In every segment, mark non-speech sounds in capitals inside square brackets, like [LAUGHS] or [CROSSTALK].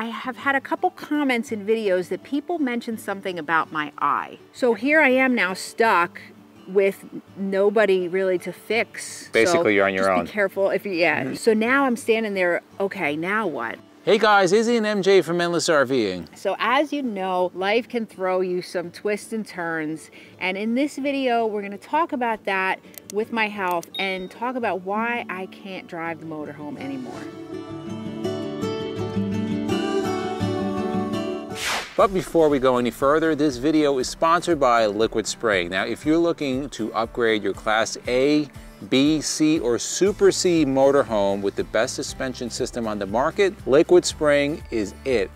I have had a couple comments in videos that people mentioned something about my eye. So here I am now stuck with nobody really to fix. Basically, so you're on your just own. Be careful if you, yeah. Mm-hmm. So now I'm standing there, okay, now what? Hey guys, Izzy and MJ from Endless RVing. So as you know, life can throw you some twists and turns. And in this video, we're gonna talk about that with my health and talk about why I can't drive the motorhome anymore. But before we go any further, this video is sponsored by Liquid Spring. Now, if you're looking to upgrade your Class A, B, C, or Super C motorhome with the best suspension system on the market, Liquid Spring is it.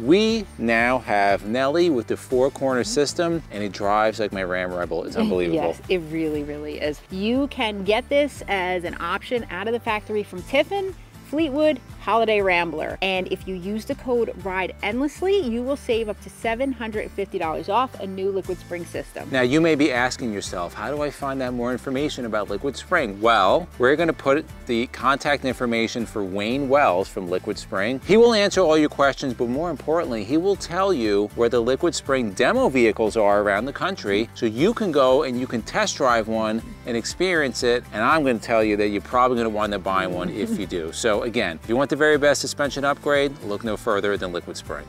We now have Nelly with the four corner system and it drives like my Ram Rebel. It's [LAUGHS] unbelievable. yes, it really, really is. You can get this as an option out of the factory from Tiffin, Fleetwood, Holiday Rambler. And if you use the code RIDE ENDLESSLY, you will save up to $750 off a new Liquid Spring system. Now you may be asking yourself, how do I find out more information about Liquid Spring? Well, we're gonna put the contact information for Wayne Wells from Liquid Spring. He will answer all your questions, but more importantly, he will tell you where the Liquid Spring demo vehicles are around the country so you can go and you can test drive one and experience it. And I'm gonna tell you that you're probably gonna wind up buying one if you do. So again, if you want the very best suspension upgrade, look no further than Liquid Spring.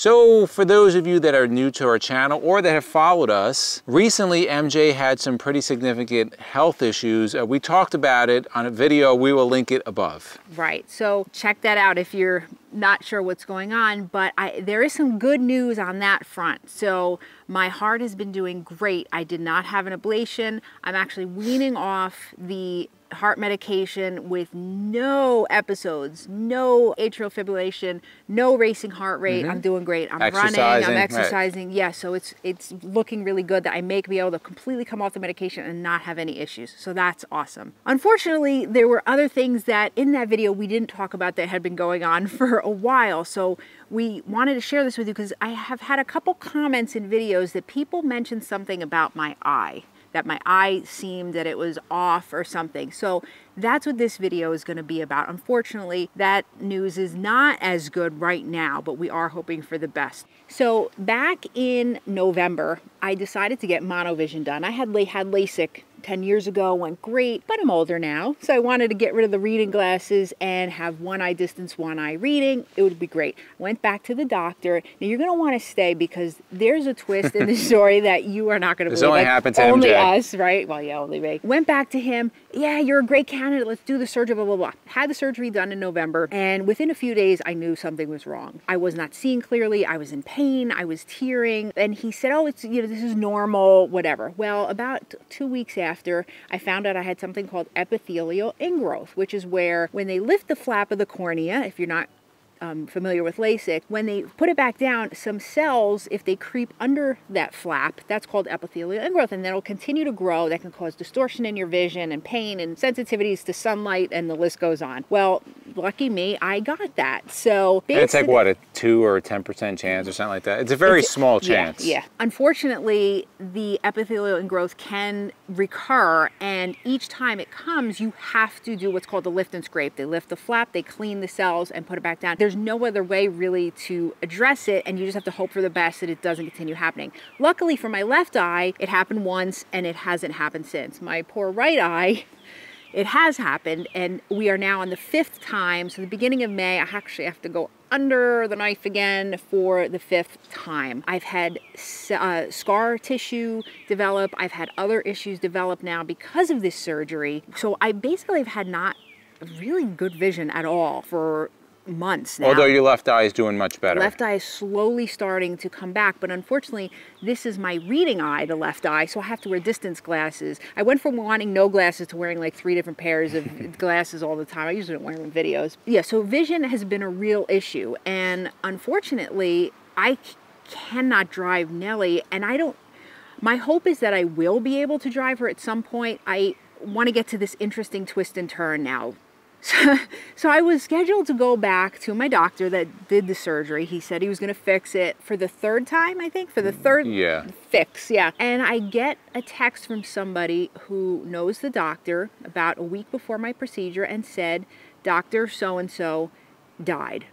So for those of you that are new to our channel or that have followed us, recently MJ had some pretty significant health issues. Uh, we talked about it on a video, we will link it above. Right, so check that out if you're not sure what's going on, but I, there is some good news on that front. So my heart has been doing great. I did not have an ablation. I'm actually weaning off the heart medication with no episodes, no atrial fibrillation, no racing heart rate. I'm mm-hmm. doing great. I'm running, I'm Exercising, right. Yeah, so it's it's looking really good that I may be able to completely come off the medication and not have any issues. So that's awesome. Unfortunately, there were other things that in that video we didn't talk about that had been going on [LAUGHS] for a while. So we wanted to share this with you because I have had a couple comments in videos that people mentioned something about my eye that my eye seemed that it was off or something. So that's what this video is going to be about. Unfortunately, that news is not as good right now, but we are hoping for the best. So back in November, I decided to get monovision done. I had had LASIK 10 years ago, went great, but I'm older now. So I wanted to get rid of the reading glasses and have one eye distance, one eye reading. It would be great. Went back to the doctor. Now you're going to want to stay because there's a twist in the [LAUGHS] story that you are not going to This believe. only Like, happened to only MJ. us, right? Well, yeah, only me. Went back to him. Yeah, you're a great candidate. Let's do the surgery, blah, blah, blah. Had the surgery done in November. And within a few days, I knew something was wrong. I was not seeing clearly. I was in pain. I was tearing. And he said, oh, it's, you know, this is normal, whatever. Well, about two weeks after, I found out I had something called epithelial ingrowth, which is where when they lift the flap of the cornea, if you're not um, familiar with LASIK, when they put it back down, some cells, if they creep under that flap, that's called epithelial ingrowth, and that'll continue to grow. That can cause distortion in your vision and pain and sensitivities to sunlight, and the list goes on. Well, lucky me, I got that. So it's like what, a two or a 10% chance or something like that? It's a very It's- small yeah, chance. Yeah, Unfortunately, the epithelial ingrowth can recur, and each time it comes, you have to do what's called the lift and scrape. They lift the flap, they clean the cells, and put it back down. There's no other way really to address it, and you just have to hope for the best that it doesn't continue happening. Luckily for my left eye, it happened once, and it hasn't happened since. My poor right eye. [LAUGHS] It has happened, and we are now on the fifth time. So, the beginning of May, I actually have to go under the knife again for the fifth time. I've had uh, scar tissue develop. I've had other issues develop now because of this surgery. So, I basically have had not really good vision at all for months now. Although your left eye is doing much better. Left eye is slowly starting to come back, but unfortunately, this is my reading eye, the left eye, so I have to wear distance glasses. I went from wanting no glasses to wearing like three different pairs of [LAUGHS] glasses all the time. I usually don't wear them in videos. Yeah, so vision has been a real issue, and unfortunately, I cannot drive Nellie, and I don't. My hope is that I will be able to drive her at some point. I want to get to this interesting twist and turn now. So, [LAUGHS] so I was scheduled to go back to my doctor that did the surgery. He said he was going to fix it for the third time, I think, for the mm, third Yeah. fix. Yeah. And I get a text from somebody who knows the doctor about a week before my procedure and said, Doctor so and so died.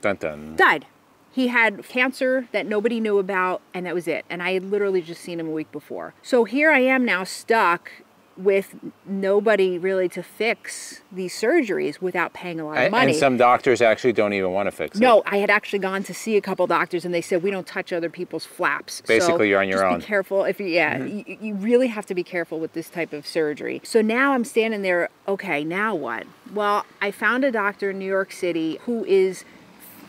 Dun dun. died. He had cancer that nobody knew about, and that was it. And I had literally just seen him a week before. So here I am now stuck with nobody really to fix these surgeries without paying a lot of money. and some doctors actually don't even want to fix it. No, I had actually gone to see a couple doctors, and they said we don't touch other people's flaps. Basically, so you're on your own. Be careful if you, yeah, mm-hmm. you, you really have to be careful with this type of surgery. So now I'm standing there. Okay, now what? Well, I found a doctor in New York City who is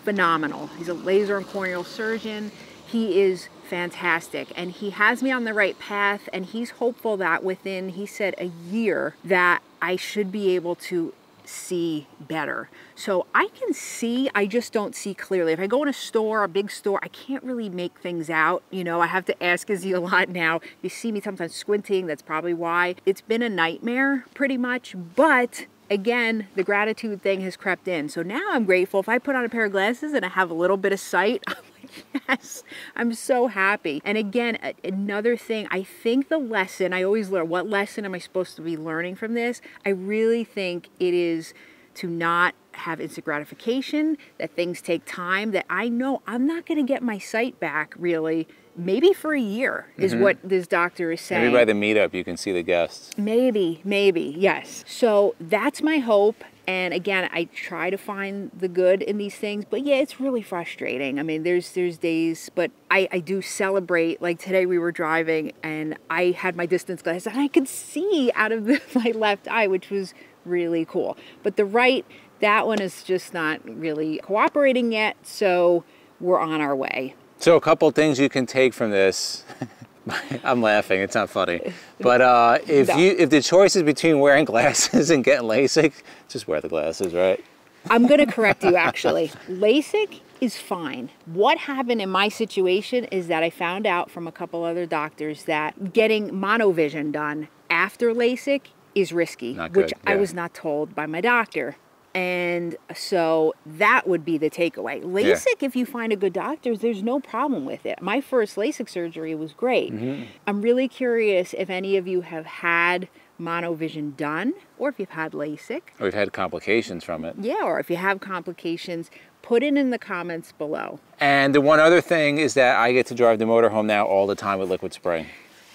phenomenal. He's a laser and corneal surgeon. He is fantastic and he has me on the right path and he's hopeful that within he said a year that I should be able to see better. So I can see, I just don't see clearly. If I go in a store, a big store, I can't really make things out. You know, I have to ask Izzy a lot now. You see me sometimes squinting, that's probably why. It's been a nightmare pretty much, but again, the gratitude thing has crept in. So now I'm grateful. If I put on a pair of glasses and I have a little bit of sight, [LAUGHS] [LAUGHS] yes, I'm so happy. And again, another thing, I think the lesson, I always learn, what lesson am I supposed to be learning from this? I really think it is to not have instant gratification, that things take time, that I know I'm not going to get my sight back really. Maybe for a year is mm-hmm. what this doctor is saying. Maybe by the meetup you can see the guests. Maybe, maybe, yes. So that's my hope. And again, I try to find the good in these things, but yeah, it's really frustrating. I mean, there's there's days, but I, I do celebrate. Like today, we were driving, and I had my distance glasses, and I could see out of the, [LAUGHS] my left eye, which was really cool. But the right, that one is just not really cooperating yet. So we're on our way. So a couple things you can take from this. [LAUGHS] [LAUGHS] I'm laughing. It's not funny, but uh, if No. you if the choice is between wearing [LAUGHS] glasses and getting LASIK, just wear the glasses, right? I'm going to correct you actually. LASIK is fine. What happened in my situation is that I found out from a couple other doctors that getting monovision done after LASIK is risky, which good, I was not told by my doctor. And so that would be the takeaway. LASIK, if you find a good doctor, there's no problem with it. My first LASIK surgery was great. Mm-hmm. I'm really curious if any of you have had monovision done or if you've had LASIK. Or we've had complications from it. Yeah, or if you have complications, put it in the comments below. And the one other thing is that I get to drive the motorhome now all the time with Liquid Spring.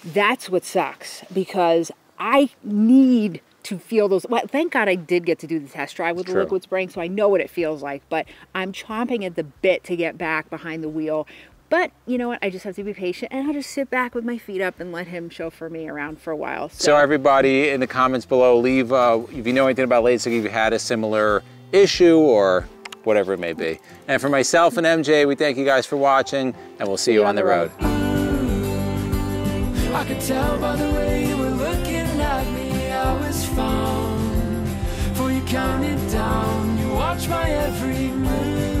That's what sucks because I need to feel those. Well, thank God I did get to do the test drive with the True. Liquid Spring, so I know what it feels like. But I'm chomping at the bit to get back behind the wheel. But you know what? I just have to be patient and I'll just sit back with my feet up and let him chauffeur me around for a while. So everybody in the comments below, leave uh, if you know anything about LASIK, if you had a similar issue or whatever it may be. And for myself and MJ, we thank you guys for watching, and we'll see, you on the road. I you counted down. You watched my every move